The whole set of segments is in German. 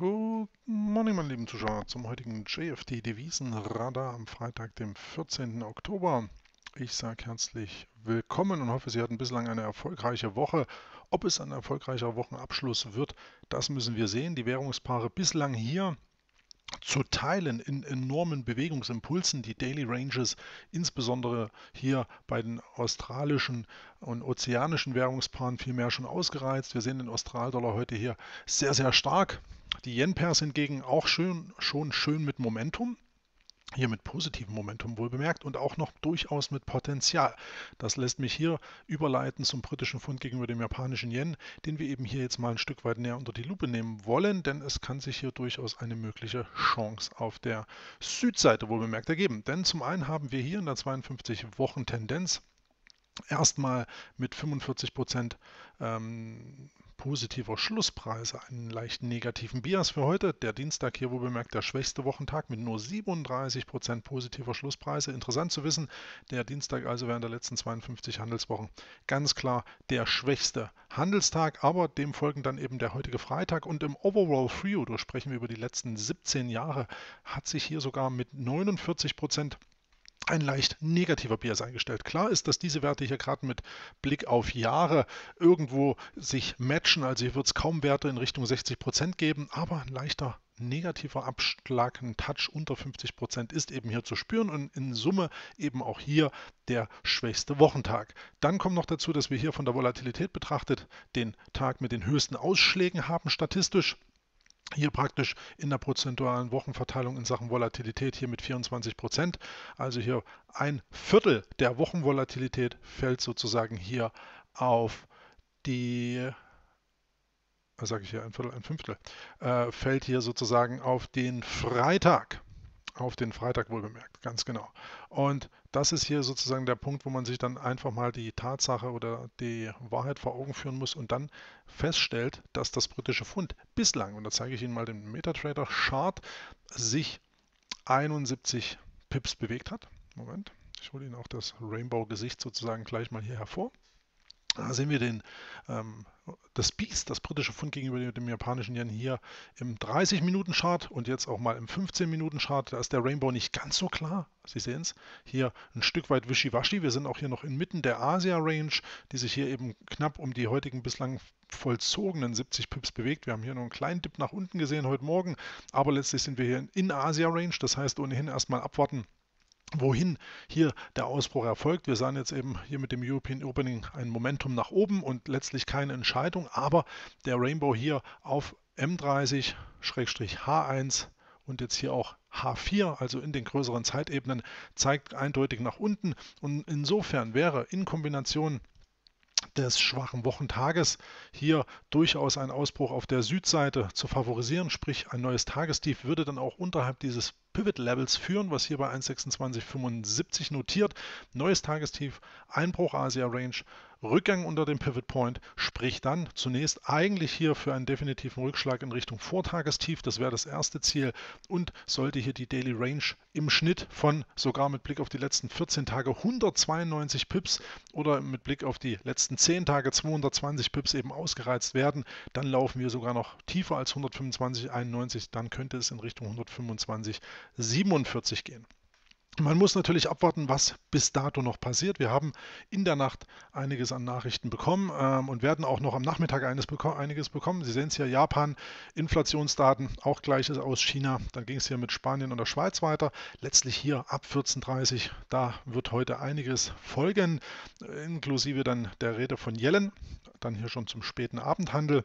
Good morning, meine lieben Zuschauer, zum heutigen JFD Devisenradar am Freitag, dem 14. Oktober. Ich sage herzlich willkommen und hoffe, Sie hatten bislang eine erfolgreiche Woche. Ob es ein erfolgreicher Wochenabschluss wird, das müssen wir sehen. Die Währungspaare bislang hier zu teilen in enormen Bewegungsimpulsen. Die Daily Ranges, insbesondere hier bei den australischen und ozeanischen Währungspaaren, vielmehr schon ausgereizt. Wir sehen den Australdollar heute hier sehr, sehr stark. Die Yen-Pairs hingegen auch schön, schon schön mit Momentum. Hier mit positivem Momentum wohl bemerkt und auch noch durchaus mit Potenzial. Das lässt mich hier überleiten zum britischen Pfund gegenüber dem japanischen Yen, den wir eben hier jetzt mal ein Stück weit näher unter die Lupe nehmen wollen, denn es kann sich hier durchaus eine mögliche Chance auf der Südseite wohl bemerkt ergeben. Denn zum einen haben wir hier in der 52-Wochen-Tendenz erstmal mit 45 Prozent ähm, positiver Schlusspreise einen leichten negativen Bias für heute. Der Dienstag hier wo bemerkt der schwächste Wochentag mit nur 37% positiver Schlusspreise. Interessant zu wissen, der Dienstag also während der letzten 52 Handelswochen ganz klar der schwächste Handelstag, aber dem folgen dann eben der heutige Freitag und im Overall Frio, da sprechen wir über die letzten 17 Jahre, hat sich hier sogar mit 49% ein leicht negativer Bias eingestellt. Klar ist, dass diese Werte hier gerade mit Blick auf Jahre irgendwo sich matchen. Also hier wird es kaum Werte in Richtung 60 Prozent geben, aber ein leichter negativer Abschlag, ein Touch unter 50 Prozent ist eben hier zu spüren und in Summe eben auch hier der schwächste Wochentag. Dann kommt noch dazu, dass wir hier von der Volatilität betrachtet den Tag mit den höchsten Ausschlägen haben statistisch hier praktisch in der prozentualen Wochenverteilung in Sachen Volatilität hier mit 24 Prozent. Also hier ein Viertel der Wochenvolatilität fällt sozusagen hier auf die, sage ich hier, ein Viertel, ein Fünftel, äh, fällt hier sozusagen auf den Freitag auf den Freitag wohlbemerkt, ganz genau. Und das ist hier sozusagen der Punkt, wo man sich dann einfach mal die Tatsache oder die Wahrheit vor Augen führen muss und dann feststellt, dass das britische Pfund bislang, und da zeige ich Ihnen mal den MetaTrader Chart, sich 71 Pips bewegt hat. Moment, ich hole Ihnen auch das Rainbow-Gesicht sozusagen gleich mal hier hervor. Da sehen wir den, ähm, das Beast, das britische Pfund gegenüber dem japanischen Yen hier im 30-Minuten-Chart und jetzt auch mal im 15-Minuten-Chart. Da ist der Rainbow nicht ganz so klar. Sie sehen es. Hier ein Stück weit wischiwaschi. Wir sind auch hier noch inmitten der Asia-Range, die sich hier eben knapp um die heutigen bislang vollzogenen 70 Pips bewegt. Wir haben hier noch einen kleinen Dip nach unten gesehen heute Morgen, aber letztlich sind wir hier in Asia-Range. Das heißt ohnehin erstmal abwarten wohin hier der Ausbruch erfolgt. Wir sahen jetzt eben hier mit dem European Opening ein Momentum nach oben und letztlich keine Entscheidung, aber der Rainbow hier auf M30-H1 und jetzt hier auch H4, also in den größeren Zeitebenen, zeigt eindeutig nach unten und insofern wäre in Kombination des schwachen Wochentages hier durchaus ein Ausbruch auf der Südseite zu favorisieren, sprich ein neues Tagestief würde dann auch unterhalb dieses Pivot Levels führen, was hier bei 1,2675 notiert. Neues Tagestief, Einbruch Asia Range, Rückgang unter dem Pivot Point, sprich dann zunächst eigentlich hier für einen definitiven Rückschlag in Richtung Vortagestief. Das wäre das erste Ziel und sollte hier die Daily Range im Schnitt von sogar mit Blick auf die letzten 14 Tage 192 Pips oder mit Blick auf die letzten 10 Tage 220 Pips eben ausgereizt werden, dann laufen wir sogar noch tiefer als 125,91. Dann könnte es in Richtung 125 47 gehen. Man muss natürlich abwarten, was bis dato noch passiert. Wir haben in der Nacht einiges an Nachrichten bekommen ähm, und werden auch noch am Nachmittag beko einiges bekommen. Sie sehen es hier, Japan, Inflationsdaten, auch gleiches aus China. Dann ging es hier mit Spanien und der Schweiz weiter. Letztlich hier ab 14.30 Uhr, da wird heute einiges folgen, inklusive dann der Rede von Yellen, dann hier schon zum späten Abendhandel.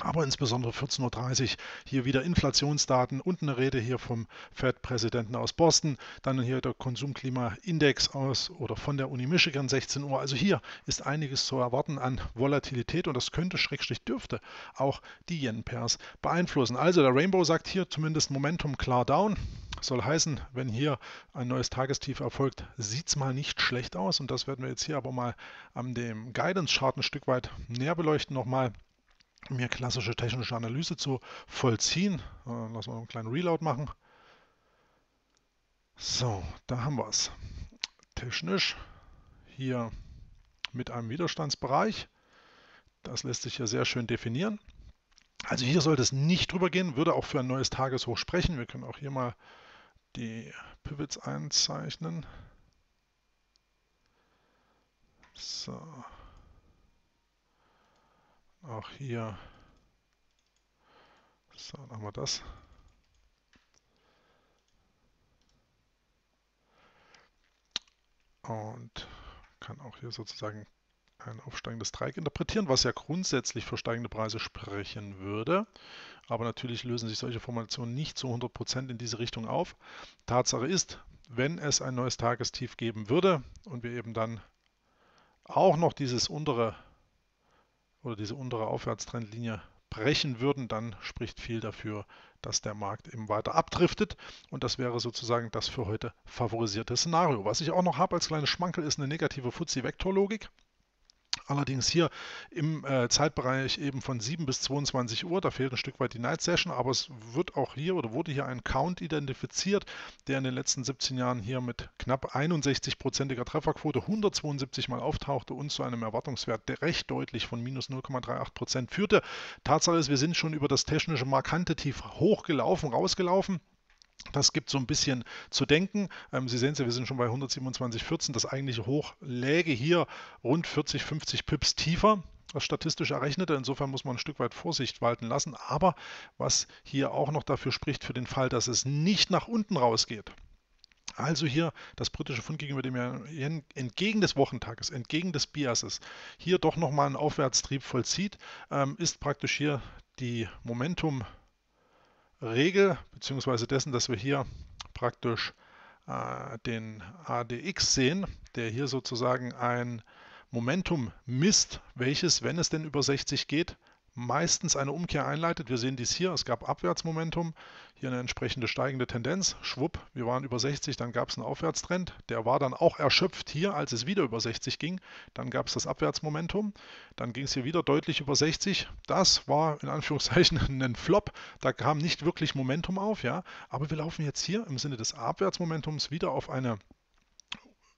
Aber insbesondere 14.30 Uhr hier wieder Inflationsdaten und eine Rede hier vom Fed-Präsidenten aus Boston. Dann hier der Konsumklimaindex aus oder von der Uni Michigan 16 Uhr. Also hier ist einiges zu erwarten an Volatilität und das könnte, Schrägstrich dürfte, auch die Yen-Pairs beeinflussen. Also der Rainbow sagt hier zumindest Momentum klar down. Soll heißen, wenn hier ein neues Tagestief erfolgt, sieht es mal nicht schlecht aus. Und das werden wir jetzt hier aber mal an dem Guidance-Chart ein Stück weit näher beleuchten nochmal mir klassische technische Analyse zu vollziehen. Äh, lassen wir einen kleinen Reload machen. So, da haben wir es. Technisch hier mit einem Widerstandsbereich. Das lässt sich hier sehr schön definieren. Also hier sollte es nicht drüber gehen, würde auch für ein neues Tageshoch sprechen. Wir können auch hier mal die Pivots einzeichnen. So. Auch hier. So, dann haben wir das. Und kann auch hier sozusagen ein aufsteigendes Dreieck interpretieren, was ja grundsätzlich für steigende Preise sprechen würde. Aber natürlich lösen sich solche Formationen nicht zu 100% in diese Richtung auf. Tatsache ist, wenn es ein neues Tagestief geben würde und wir eben dann auch noch dieses untere oder diese untere Aufwärtstrendlinie brechen würden, dann spricht viel dafür, dass der Markt eben weiter abdriftet. Und das wäre sozusagen das für heute favorisierte Szenario. Was ich auch noch habe als kleines Schmankel ist eine negative FTSE-Vektorlogik. Allerdings hier im äh, Zeitbereich eben von 7 bis 22 Uhr, da fehlt ein Stück weit die Night Session, aber es wird auch hier oder wurde hier ein Count identifiziert, der in den letzten 17 Jahren hier mit knapp 61-prozentiger Trefferquote 172 Mal auftauchte und zu einem Erwartungswert, der recht deutlich von minus 0,38 Prozent führte. Tatsache ist, wir sind schon über das technische markante Tief hochgelaufen, rausgelaufen. Das gibt so ein bisschen zu denken. Ähm, Sie sehen es ja, wir sind schon bei 127,14. Das eigentliche Hoch läge hier rund 40, 50 Pips tiefer. Das statistisch errechnete. Insofern muss man ein Stück weit Vorsicht walten lassen. Aber was hier auch noch dafür spricht, für den Fall, dass es nicht nach unten rausgeht, also hier das britische Pfund gegenüber dem Yen entgegen des Wochentages, entgegen des Biases, hier doch nochmal einen Aufwärtstrieb vollzieht, ähm, ist praktisch hier die Momentum Regel beziehungsweise dessen, dass wir hier praktisch äh, den ADX sehen, der hier sozusagen ein Momentum misst, welches, wenn es denn über 60 geht, meistens eine Umkehr einleitet. Wir sehen dies hier, es gab Abwärtsmomentum, hier eine entsprechende steigende Tendenz. Schwupp, wir waren über 60, dann gab es einen Aufwärtstrend. Der war dann auch erschöpft hier, als es wieder über 60 ging. Dann gab es das Abwärtsmomentum. Dann ging es hier wieder deutlich über 60. Das war in Anführungszeichen ein Flop. Da kam nicht wirklich Momentum auf, ja. Aber wir laufen jetzt hier im Sinne des Abwärtsmomentums wieder auf eine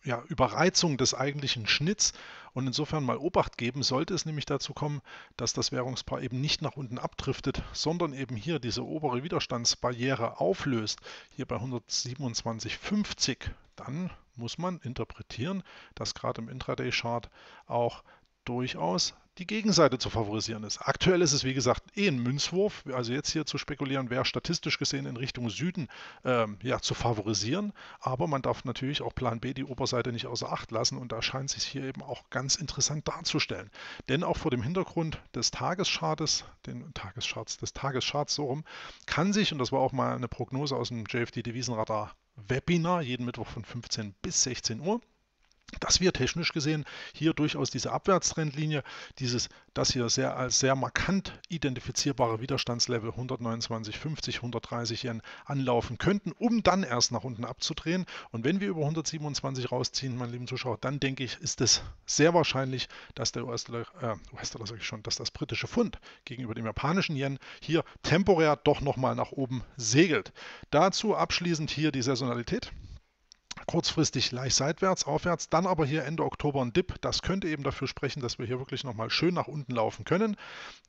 ja, Überreizung des eigentlichen Schnitts und insofern mal Obacht geben, sollte es nämlich dazu kommen, dass das Währungspaar eben nicht nach unten abdriftet, sondern eben hier diese obere Widerstandsbarriere auflöst, hier bei 127,50, dann muss man interpretieren, dass gerade im Intraday-Chart auch durchaus die Gegenseite zu favorisieren ist. Aktuell ist es, wie gesagt, eh ein Münzwurf. Also jetzt hier zu spekulieren, wäre statistisch gesehen in Richtung Süden ähm, ja, zu favorisieren. Aber man darf natürlich auch Plan B die Oberseite nicht außer Acht lassen. Und da scheint sich hier eben auch ganz interessant darzustellen. Denn auch vor dem Hintergrund des Tageschartes, den Tagescharts, des Tagescharts so rum, kann sich, und das war auch mal eine Prognose aus dem JFD Devisenradar Webinar, jeden Mittwoch von 15 bis 16 Uhr, dass wir technisch gesehen hier durchaus diese Abwärtstrendlinie, dieses, das hier sehr als sehr markant identifizierbare Widerstandslevel 129,50, 130 Yen anlaufen könnten, um dann erst nach unten abzudrehen. Und wenn wir über 127 rausziehen, meine lieben Zuschauer, dann denke ich, ist es sehr wahrscheinlich, dass der äh, US-Dollar sage ich schon, dass das britische Pfund gegenüber dem japanischen Yen hier temporär doch nochmal nach oben segelt. Dazu abschließend hier die Saisonalität kurzfristig leicht seitwärts, aufwärts, dann aber hier Ende Oktober ein Dip. Das könnte eben dafür sprechen, dass wir hier wirklich nochmal schön nach unten laufen können.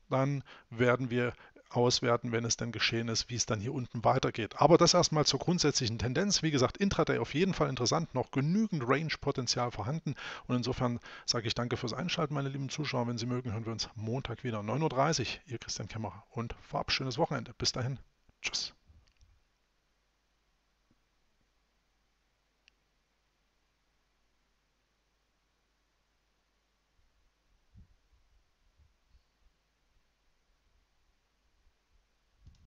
Dann werden wir auswerten, wenn es denn geschehen ist, wie es dann hier unten weitergeht. Aber das erstmal zur grundsätzlichen Tendenz. Wie gesagt, Intraday auf jeden Fall interessant, noch genügend Range-Potenzial vorhanden. Und insofern sage ich danke fürs Einschalten, meine lieben Zuschauer. Wenn Sie mögen, hören wir uns Montag wieder 9.30 Uhr. Ihr Christian Kämmerer und vorab schönes Wochenende. Bis dahin. Tschüss.